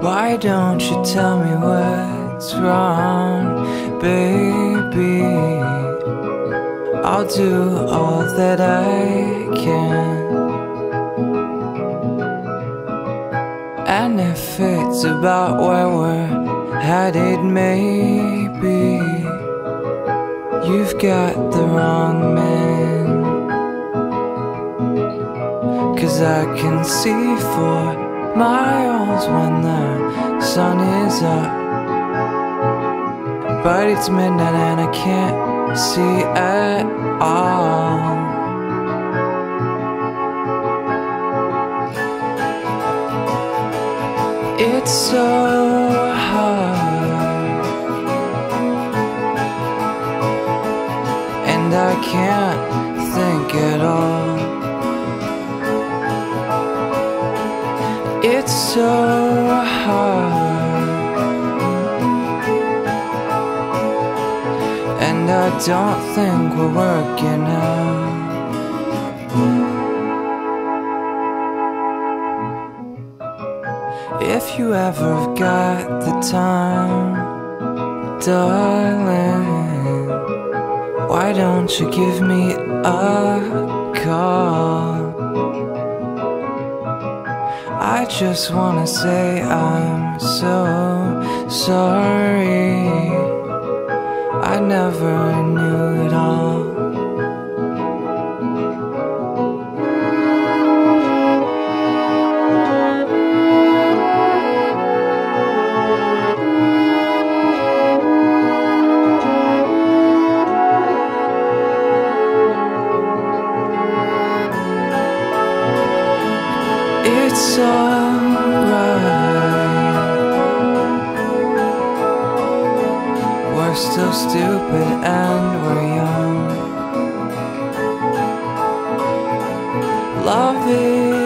Why don't you tell me what's wrong, baby? I'll do all that I can. And if it's about where we're headed, maybe you've got the wrong man. Cause I can see for when the sun is up. But it's midnight and I can't see at all. It's so hard, and I can't think at all. So hard, and I don't think we're working out. If you ever got the time, darling, why don't you give me a call? I just wanna say I'm so sorry. It's alright. We're still stupid and we're young. Love.